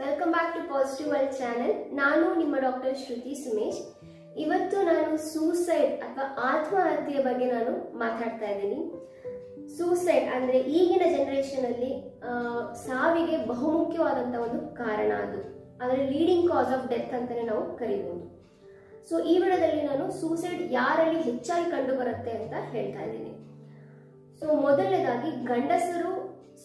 Welcome back to positive world channel ನಾನು ನಿಮ್ಮ doctor ಶ್ರುತಿ ಸುಮೇಶ್. ಇವತ್ತು ನಾನು ಸೂಸೈಡ್ ಅಥವಾ ಆತ್ಮಹತ್ಯೆಯ ಬಗ್ಗೆ ನಾನು ಮಾತಾಡ್ತಾ ಇದ್ದೀನಿ. ಸೂಸೈಡ್ ಅಂದ್ರೆ ಈಗಿನ ಜನರೇಷನ್ ಅಲ್ಲಿ ಸಾವಿಗೆ ಬಹುಮುಖ್ಯವಾದಂತ ಒಂದು ಕಾರಣ ಅದು. ಅಂದ್ರೆ ಲೀಡಿಂಗ್ ಕಾಸ್ ಆಫ್ ಡೆತ್ ಅಂತಾನೆ ನಾವು ಕರಿಬಹುದು ಸೊ ಈ ವಿಡಿಯೋದಲ್ಲಿ ನಾನು ಸೂಸೈಡ್ ಯಾರಲ್ಲಿ ಹೆಚ್ಚಾಗಿ ಕಂಡು ಬರುತ್ತೆ ಅಂತ ಹೇಳ್ತಾ ಇದ್ದೀನಿ. ಸೊ ಮೊದಲನೇದಾಗಿ ಗಂಡಸರು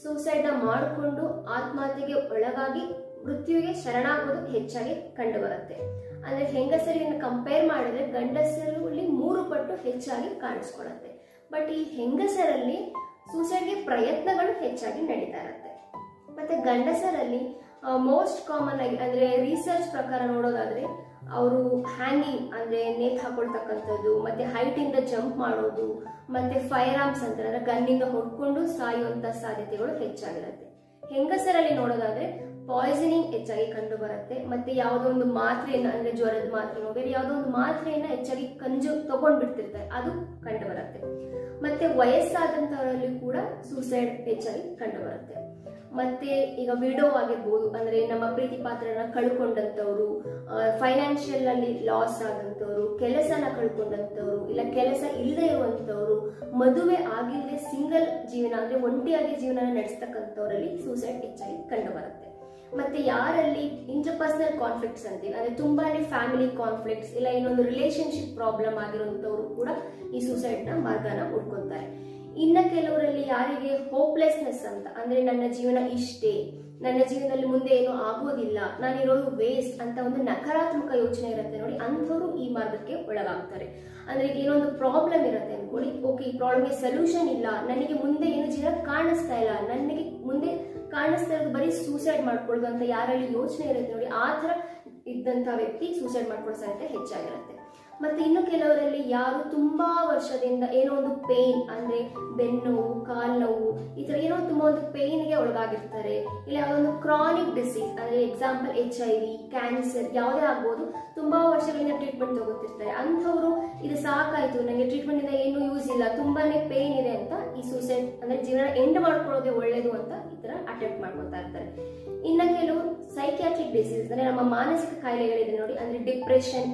ಸೂಸೈಡ್ನ ಮಾಡಿಕೊಂಡು ಆತ್ಮಹತ್ಯೆಗೆ ಒಳಗಾಗಿ ಮೃತ್ಯುವಿಗೆ ಶರಣಾಗೋದು ಹೆಚ್ಚಾಗಿ ಕಂಡು ಬರುತ್ತೆ ಅಂದ್ರೆ ಹೆಂಗಸರಿನ ಕಂಪೇರ್ ಮಾಡಿದ್ರೆ ಗಂಡಸರಲ್ಲಿ ಮೂರು ಪಟ್ಟು ಹೆಚ್ಚಾಗಿ ಕಾಣಿಸ್ಕೊಳತ್ತೆ ಬಟ್ ಈ ಹೆಂಗಸರಲ್ಲಿ ಸೂಸೈಡ್ಗೆ ಪ್ರಯತ್ನಗಳು ಹೆಚ್ಚಾಗಿ ನಡೀತಾ ಇರುತ್ತೆ. ಮತ್ತೆ ಗಂಡಸರಲ್ಲಿ ಮೋಸ್ಟ್ ಕಾಮನ್ ಆಗಿ, ಅಂದ್ರೆ ರಿಸರ್ಚ್ ಪ್ರಕಾರ ನೋಡೋದಾದ್ರೆ ಅವರು ಹ್ಯಾಂಗಿಂಗ್ ಅಂದ್ರೆ ನೇತ್ ಹಾಕೊಳ್ತಕ್ಕಂಥದ್ದು, ಮತ್ತೆ ಹೈಟ್ ಇಂದ ಜಂಪ್ ಮಾಡೋದು, ಮತ್ತೆ ಫೈರ್ ಆರ್ಮ್ಸ್ ಅಂತಾರೆ ಗನ್ನಿಂದ ಹೊಡ್ಕೊಂಡು ಸಾಯುವಂತ ಸಾಧ್ಯತೆಗಳು ಹೆಚ್ಚಾಗಿರುತ್ತೆ. ಹೆಂಗಸರಲ್ಲಿ ನೋಡೋದಾದ್ರೆ ಪಾಯ್ಸನಿಂಗ್ ಹೆಚ್ಚಾಗಿ ಕಂಡು ಬರುತ್ತೆ ಮತ್ತೆ ಯಾವುದೋ ಒಂದು ಮಾತ್ರೆಯನ್ನ, ಅಂದ್ರೆ ಜ್ವರದ ಮಾತ್ರೆನೋ ಬೇರೆ ಯಾವುದೋ ಒಂದು ಮಾತ್ರೆಯನ್ನ ಹೆಚ್ಚಾಗಿ ಕಂಜು ತಗೊಂಡ್ಬಿಡ್ತಿರ್ತಾರೆ. ಅದು ಕಂಡು ಬರುತ್ತೆ ಮತ್ತೆ ವಯಸ್ಸಾದಂತವರಲ್ಲಿ ಕೂಡ ಸೂಸೈಡ್ ಹೆಚ್ಚಾಗಿ ಕಂಡು ಬರುತ್ತೆ ಮತ್ತೆ ಈಗ ವಿಡೋ ಆಗಿರ್ಬೋದು, ಅಂದ್ರೆ ನಮ್ಮ ಪ್ರೀತಿ ಪಾತ್ರನ ಕಳ್ಕೊಂಡಂತವ್ರು ಫೈನಾನ್ಷಿಯಲ್ ಅಲ್ಲಿ ಲಾಸ್ ಆದಂತವ್ರು, ಕೆಲಸನ ಕಳ್ಕೊಂಡಂತವ್ರು, ಇಲ್ಲ ಕೆಲಸ ಇಲ್ಲದೆ ಇರುವಂತವ್ರು, ಮದುವೆ ಆಗಿಲ್ಲದೆ ಸಿಂಗಲ್ ಜೀವನ, ಅಂದ್ರೆ ಒಂಟಿಯಾಗಿ ಜೀವನ ನಡೆಸ್ತಕ್ಕಂಥವ್ರಲ್ಲಿ ಸೂಸೈಡ್ ಹೆಚ್ಚಾಗಿ ಕಂಡು ಬರುತ್ತೆ ಮತ್ತೆ ಯಾರಲ್ಲಿ ಇಂಟರ್ಪರ್ಸನಲ್ ಕಾನ್ಫ್ಲಿಕ್ಟ್ಸ್ ಅಂತೀವಿ. ಅಂದ್ರೆ ತುಂಬಾನೇ ಫ್ಯಾಮಿಲಿ ಕಾನ್ಫ್ಲಿಕ್ಟ್ಸ್ ಇಲ್ಲ, ಇನ್ನೊಂದು ರಿಲೇಶನ್ಶಿಪ್ ಪ್ರಾಬ್ಲಮ್ ಆಗಿರುವಂತವ್ರು ಕೂಡ ಈ ಸೂಸೈಡ್ನ ಮಾರ್ಗನ ಹುಡ್ಕೊತಾರೆ. ಇನ್ನ ಕೆಲವರಲ್ಲಿ ಯಾರಿಗೆ ಹೋಪ್ಲೆಸ್ನೆಸ್ ಅಂತ, ಅಂದ್ರೆ ನನ್ನ ಜೀವನ ಇಷ್ಟೇ ನನ್ನ ಜೀವನದಲ್ಲಿ ಮುಂದೆ ಏನು ಆಗೋದಿಲ್ಲ ನಾನಿರೋದು ವೇಸ್ಟ್ ಅಂತ ಒಂದು ನಕಾರಾತ್ಮಕ ಯೋಚನೆ ಇರುತ್ತೆ ನೋಡಿ, ಅಂಥವ್ರು ಈ ಮಾರ್ಗಕ್ಕೆ ಒಳಗಾಗ್ತಾರೆ. ಅಂದ್ರೆ ಈಗ ಏನೋ ಒಂದು ಪ್ರಾಬ್ಲಮ್ ಇರುತ್ತೆ ಅನ್ಕೊಳ್ಳಿ. ಓಕೆ ಈ ಪ್ರಾಬ್ಲಮ್ಗೆ ಸೊಲ್ಯೂಷನ್ ಇಲ್ಲ. ನನಗೆ ಮುಂದೆ ಏನು ಜೀವನ ಕಾಣಿಸ್ತಾ ಇಲ್ಲ. ನನಗೆ ಮುಂದೆ ಕಾಣಿಸ್ತಾ ಇರೋದು ಬರೀ ಸೂಸೈಡ್ ಮಾಡ್ಕೊಳ್ಳೋದು ಅಂತ ಯಾರಲ್ಲಿ ಯೋಚನೆ ಇರುತ್ತೆ ನೋಡಿ, ಆ ಥರ ಇದ್ದಂಥ ವ್ಯಕ್ತಿ ಸೂಸೈಡ್ ಮಾಡ್ಕೊಳ್ಳೋ ಸಾಧ್ಯತೆ ಹೆಚ್ಚಾಗಿರುತ್ತೆ. ಮತ್ತೆ ಇನ್ನು ಕೆಲವರಲ್ಲಿ ಯಾರು ತುಂಬಾ ವರ್ಷದಿಂದ ಏನೋ ಒಂದು ಪೇನ್ ಅಂದ್ರೆ ಬೆನ್ನೋವು ಕಾಲು ನೋವು ಈ ತರ ಏನೋ ತುಂಬಾ ಒಂದು ಪೇನ್ಗೆ ಒಳಗಾಗಿರ್ತಾರೆ. ಇಲ್ಲ ಯಾವುದೊಂದು ಕ್ರಾನಿಕ್ ಡಿಸೀಸ್ ಅಂದ್ರೆ example H I V cancer ಯಾವುದೇ ಆಗ್ಬೋದು, ತುಂಬಾ ವರ್ಷಗಳಿಂದ ಟ್ರೀಟ್ಮೆಂಟ್ ತಗೋತಿರ್ತಾರೆ. ಅಂಥವ್ರು ಇದು ಸಾಕಾಯ್ತು ನನಗೆ ಟ್ರೀಟ್ಮೆಂಟ್ ಇಂದ ಏನು ಯೂಸ್ ಇಲ್ಲ, ತುಂಬಾನೇ ಪೇನ್ ಇದೆ ಅಂತ ಈ ಸೂಸೈಡ್ ಅಂದ್ರೆ ಜೀವನ ಎಂಡ್ ಮಾಡ್ಕೊಳ್ಳೋದೇ ಒಳ್ಳೇದು ಅಂತ ಈ ತರ ಅಟೆಂಪ್ಟ್ ಮಾಡ್ಕೊತಾ ಇರ್ತಾರೆ. ಇನ್ನ ಕೆಲವು ಸೈಕ್ಯಾಟ್ರಿಕ್ ಡಿಸೀಸ್ ಅಂದ್ರೆ ನಮ್ಮ ಮಾನಸಿಕ ಕಾಯಿಲೆಗಳಿದೆ ನೋಡಿ, ಅಂದ್ರೆ ಡಿಪ್ರೆಷನ್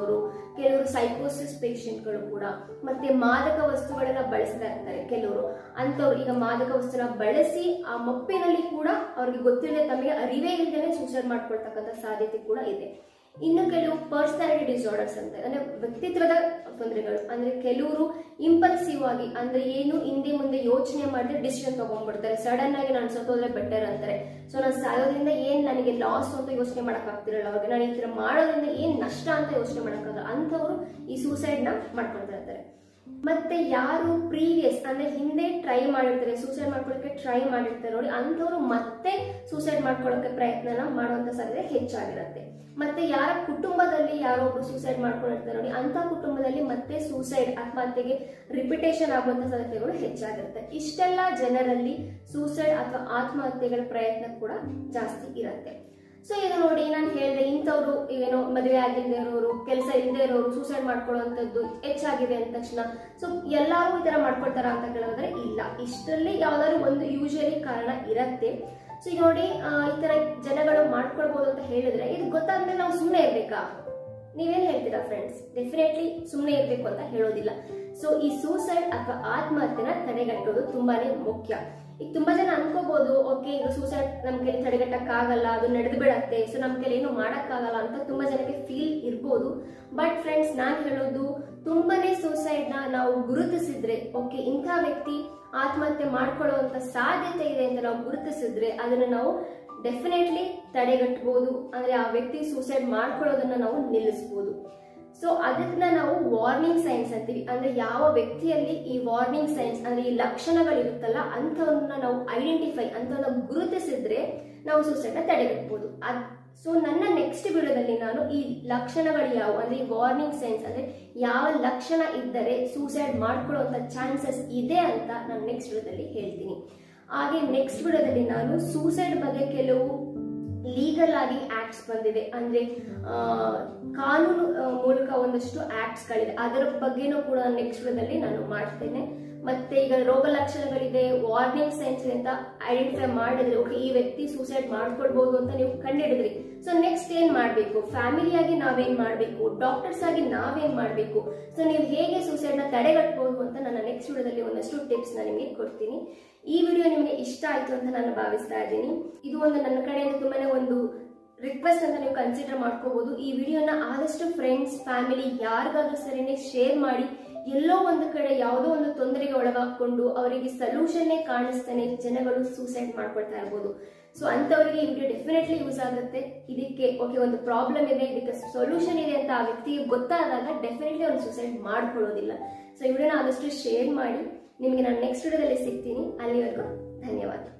ಒಳಗಾಗಿರ್ತಕ್ಕಂಥವ್ರು ಕೆಲವರು ಸೈಕೋಸಿಸ್ ಪೇಷಂಟ್ಗಳು ಕೂಡ ಮತ್ತೆ ಮಾದಕ ವಸ್ತುಗಳನ್ನ ಬಳಸ್ತಾ ಇರ್ತಾರೆ ಕೆಲವರು. ಅಂತವ್ರು ಈಗ ಮಾದಕ ವಸ್ತುನ ಬಳಸಿ ಆ ಮಪ್ಪಿನಲ್ಲಿ ಕೂಡ ಅವ್ರಿಗೆ ಗೊತ್ತಿಲ್ಲದೆ ತಮಗೆ ಅರಿವೇ ಇಲ್ಲದೆ ಸೂಸೈಡ್ ಮಾಡ್ಕೊಳ್ತಕ್ಕಂಥ ಸಾಧ್ಯತೆ ಕೂಡ ಇದೆ. ಇನ್ನು ಕೆಲವು ಪರ್ಸನಾಲಿಟಿ ಡಿಸಾರ್ಡರ್ಸ್ ಅಂತ, ಅಂದ್ರೆ ವ್ಯಕ್ತಿತ್ವದ ತೊಂದರೆಗಳು, ಅಂದ್ರೆ ಕೆಲವರು ಇಂಪಲ್ಸಿವ್ ಆಗಿ, ಅಂದ್ರೆ ಏನು ಹಿಂದೆ ಮುಂದೆ ಯೋಚನೆ ಮಾಡಿದ್ರೆ ಡಿಸಿಷನ್ ತಗೊಂಡ್ಬಿಡ್ತಾರೆ. ಸಡನ್ ಆಗಿ ನಾನು ಸತ್ತೋದ್ರೆ ಬೆಟರ್ ಅಂತಾರೆ. ಸೊ ನಾನು ಸಾಯೋದ್ರಿಂದ ಏನ್ ನನಗೆ ಲಾಸ್ ಅಂತ ಯೋಚನೆ ಮಾಡಕ್ ಆಗ್ತಿರಲ್ಲ ಅವ್ರಿಗೆ ನಾನು ಈ ತರ ಮಾಡೋದ್ರಿಂದ ಏನ್ ನಷ್ಟ ಅಂತ ಯೋಚನೆ ಮಾಡೋಕ್ಕಾಗಲ್ಲ, ಅಂಥವ್ರು ಈ ಸೂಸೈಡ್ನ ಮಾಡ್ಕೊಳ್ತಾ ಇರ್ತಾರೆ. ಮತ್ತೆ ಯಾರು ಪ್ರೀವಿಯಸ್ ಅಂದ್ರೆ ಹಿಂದೆ ಟ್ರೈ ಮಾಡಿರ್ತಾರೆ ಸೂಸೈಡ್ ಮಾಡ್ಕೊಳ್ಳೋಕೆ ಟ್ರೈ ಮಾಡಿರ್ತಾರೆ ನೋಡಿ, ಅಂಥವ್ರು ಮತ್ತೆ ಸೂಸೈಡ್ ಮಾಡ್ಕೊಳ್ಳೋಕೆ ಪ್ರಯತ್ನನ ಮಾಡುವಂತ ಸಾಧ್ಯತೆ ಹೆಚ್ಚಾಗಿರುತ್ತೆ. ಮತ್ತೆ ಯಾರ ಕುಟುಂಬದಲ್ಲಿ ಯಾರೋ ಒಬ್ರು ಸೂಸೈಡ್ ಮಾಡ್ಕೊಂಡಿರ್ತಾರೆ ನೋಡಿ ಅಂತ ಕುಟುಂಬದಲ್ಲಿ ಮತ್ತೆ ಸೂಸೈಡ್ ಆತ್ಮಹತ್ಯೆಗೆ ರಿಪಿಟೇಷನ್ ಆಗುವಂತ ಸಾಧ್ಯತೆಗಳು ಹೆಚ್ಚಾಗಿರುತ್ತೆ. ಇಷ್ಟೆಲ್ಲ ಜನರಲ್ಲಿ ಸೂಸೈಡ್ ಅಥವಾ ಆತ್ಮಹತ್ಯೆಗಳ ಪ್ರಯತ್ನ ಕೂಡ ಜಾಸ್ತಿ ಇರುತ್ತೆ. ಸೊ ಈಗ ನೋಡಿ ನಾನು ಹೇಳಿದೆ, ಇಂಥವ್ರು ಏನೋ ಮದುವೆ ಆಗಿಲ್ಲದೆ ಇರೋರು, ಕೆಲಸ ಇಲ್ಲದೆ ಇರೋರು ಸೂಸೈಡ್ ಮಾಡ್ಕೊಳ್ಳುವಂಥದ್ದು ಹೆಚ್ಚಾಗಿದೆ ಅಂದ ತಕ್ಷಣ. ಸೊ ಎಲ್ಲರೂ ಈ ಥರ ಮಾಡ್ಕೊಳ್ತಾರ ಅಂತ ಕೇಳಿದ್ರೆ ಇಲ್ಲ. ಇಷ್ಟರಲ್ಲಿ ಯಾವ್ದಾದ್ರು ಒಂದು ಯೂಶಲಿ ಕಾರಣ ಇರತ್ತೆ. ಸೊ ಈಗ ನೋಡಿ ಈ ಥರ ಜನಗಳು ಮಾಡ್ಕೊಳ್ಬೋದು ಅಂತ ಹೇಳಿದ್ರೆ, ಇದು ಗೊತ್ತಾದ್ಮೇಲೆ ನಾವು ಸುಮ್ಮನೆ ಇರ್ಬೇಕಾ? ನೀವೇನು ಹೇಳ್ತೀರಾ ಫ್ರೆಂಡ್ಸ್ ಡೆಫಿನೆಟ್ಲಿ ಸುಮ್ಮನೆ ಇರ್ಬೇಕು ಅಂತ ಹೇಳೋದಿಲ್ಲ. ಸೊ ಈ ಸೂಸೈಡ್ ಅಥವಾ ಆತ್ಮಹತ್ಯೆನ ತಡೆಗಟ್ಟೋದು ತುಂಬಾನೇ ಮುಖ್ಯ. ಈಗ ತುಂಬಾ ಜನ ಅನ್ಕೋಬಹುದು ಓಕೆ ಇದು ಸೂಸೈಡ್ ನಮ್ ಕೈಲಿ ತಡೆಗಟ್ಟಕ್ ಆಗಲ್ಲ ಅದು ನಡೆದು ಬಿಡತ್ತೆ ಸೊ ನಮ್ ಕೈಲಿ ಏನು ಮಾಡಕ್ಕಾಗಲ್ಲ ಅಂತ ತುಂಬಾ ಜನಕ್ಕೆ ಫೀಲ್ ಇರ್ಬೋದು. ಬಟ್ ಫ್ರೆಂಡ್ಸ್ ನಾನ್ ಹೇಳೋದು, ತುಂಬಾನೇ ಸೂಸೈಡ್ನ ನಾವು ಗುರುತಿಸಿದ್ರೆ, ಓಕೆ, ಇಂಥ ವ್ಯಕ್ತಿ ಆತ್ಮಹತ್ಯೆ ಮಾಡ್ಕೊಳ್ಳುವಂತ ಸಾಧ್ಯತೆ ಇದೆ ಅಂತ ನಾವು ಗುರುತಿಸಿದ್ರೆ, ಅದನ್ನ ನಾವು ಡೆಫಿನೆಟ್ಲಿ ತಡೆಗಟ್ಟಬಹುದು ಅಂದ್ರೆ ಆ ವ್ಯಕ್ತಿ ಸೂಸೈಡ್ ಮಾಡ್ಕೊಳ್ಳೋದನ್ನ ನಾವು ನಿಲ್ಲಿಸಬಹುದು ಸೊ ಅದನ್ನ ನಾವು ವಾರ್ನಿಂಗ್ ಸೈನ್ಸ್ ಅಂತೀವಿ. ಅಂದ್ರೆ ಯಾವ ವ್ಯಕ್ತಿಯಲ್ಲಿ ಈ ವಾರ್ನಿಂಗ್ ಸೈನ್ಸ್ ಅಂದ್ರೆ ಈ ಲಕ್ಷಣಗಳಿರುತ್ತಲ್ಲ, ಅಂಥವನ್ನ ನಾವು ಐಡೆಂಟಿಫೈ ಅಂತ ಗುರುತಿಸಿದ್ರೆ ನಾವು ಸೂಸೈಡ್ ತಡೆಗಟ್ಟಬಹುದು ಅದ್ ಸೊ ನನ್ನ ನೆಕ್ಸ್ಟ್ ವಿಡಿಯೋದಲ್ಲಿ ನಾನು ಈ ಲಕ್ಷಣಗಳು ಯಾವ, ಅಂದ್ರೆ ಈ ವಾರ್ನಿಂಗ್ ಸೈನ್ಸ್ ಅಂದ್ರೆ ಯಾವ ಲಕ್ಷಣ ಇದ್ದರೆ ಸೂಸೈಡ್ ಮಾಡ್ಕೊಳ್ಳುವಂತ ಚಾನ್ಸಸ್ ಇದೆ ಅಂತ ನಾನು ನೆಕ್ಸ್ಟ್ ವಿಡಿಯೋದಲ್ಲಿ ಹೇಳ್ತೀನಿ. ಹಾಗೆ ನೆಕ್ಸ್ಟ್ ವಿಡಿಯೋದಲ್ಲಿ ನಾನು ಸೂಸೈಡ್ ಬಗ್ಗೆ ಕೆಲವು ಲೀಗಲ್ ಆಗಿ ಆಕ್ಟ್ಸ್ ಬಂದಿದೆ. ಅಂದ್ರೆ ಕಾನೂನು ಮೂಲಕ ಒಂದಷ್ಟು ಆಕ್ಟ್ಸ್ ಗಳಿದೆ. ಅದರ ಬಗ್ಗೆನೂ ಕೂಡ ನೆಕ್ಸ್ಟ್ ನಾನು ಮಾಡ್ತೇನೆ. ಮತ್ತೆ ಈಗ ರೋಗ ಲಕ್ಷಣಗಳಿದೆ ವಾರ್ನಿಂಗ್ ಸೈನ್ಸ್ ಅಂತ ಐಡೆಂಟಿಫೈ ಮಾಡಿದ್ರೆ ಓಕೆ ಈ ವ್ಯಕ್ತಿ ಸೂಸೈಡ್ ಮಾಡ್ಕೊಳ್ಬಹುದು ಅಂತ ನೀವು ಕಂಡುಹಿಡಿದ್ರಿ. ಸೊ ನೆಕ್ಸ್ಟ್ ಏನ್ ಮಾಡ್ಬೇಕು? ಫ್ಯಾಮಿಲಿಯಾಗಿ ನಾವೇನ್ ಮಾಡ್ಬೇಕು? ಡಾಕ್ಟರ್ಸ್ ಆಗಿ ನಾವೇನ್ ಮಾಡ್ಬೇಕು? ಸೊ ನೀವು ಹೇಗೆ ಸೂಸೈಡ್ನ ತಡೆಗಟ್ಟಬಹುದು ಅಂತ ನನ್ನ ನೆಕ್ಸ್ಟ್ ವಿಡಿಯೋದಲ್ಲಿ ಒಂದಷ್ಟು ಟಿಪ್ಸ್ನ ನಿಮಗೆ ಕೊಡ್ತೀನಿ. ಈ ವಿಡಿಯೋ ನಿಮಗೆ ಇಷ್ಟ ಆಯ್ತು ಅಂತ ನಾನು ಭಾವಿಸ್ತಾ ಇದ್ದೀನಿ. ಇದು ಒಂದು ನನ್ನ ಕಡೆಯಿಂದ ತುಂಬಾನೇ ಒಂದು ರಿಕ್ವೆಸ್ಟ್ ಅಂತ ನೀವು ಕನ್ಸಿಡರ್ ಮಾಡ್ಕೋಬಹುದು ಈ ವಿಡಿಯೋನ ಆದಷ್ಟು ಫ್ರೆಂಡ್ಸ್ ಫ್ಯಾಮಿಲಿ ಯಾರಿಗಾದ್ರೂ ಸರಿನೇ ಶೇರ್ ಮಾಡಿ. ಎಲ್ಲೋ ಒಂದು ಕಡೆ ಯಾವುದೋ ಒಂದು ತೊಂದರೆಗೆ ಒಳಗಾಕೊಂಡು ಅವರಿಗೆ ಸೊಲ್ಯೂಷನ್ನೇ ಕಾಣಿಸ್ತಾನೆ, ಜನಗಳು ಸೂಸೈಡ್ ಮಾಡ್ಕೊಳ್ತಾ ಇರ್ಬೋದು. ಸೊ ಅಂತವರಿಗೆ ವಿಡಿಯೋ ಡೆಫಿನೆಟ್ಲಿ ಯೂಸ್ ಆಗುತ್ತೆ. ಇದಕ್ಕೆ ಓಕೆ ಒಂದು ಪ್ರಾಬ್ಲಮ್ ಇದೆ, ಇದಕ್ಕೆ ಸೊಲ್ಯೂಷನ್ ಇದೆ ಅಂತ ಆ ವ್ಯಕ್ತಿಗೆ ಗೊತ್ತಾದಾಗ ಡೆಫಿನೆಟ್ಲಿ ಅವ್ನು ಸೂಸೈಡ್ ಮಾಡ್ಕೊಳ್ಳೋದಿಲ್ಲ. ಸೊ ಈ ಆದಷ್ಟು ಶೇರ್ ಮಾಡಿ. ನಿಮಗೆ ನಾನು ನೆಕ್ಸ್ಟ್ ವಿಡಿಯೋದಲ್ಲಿ ಸಿಗ್ತೀನಿ. ಅಲ್ಲಿವರೆಗೂ ಧನ್ಯವಾದ.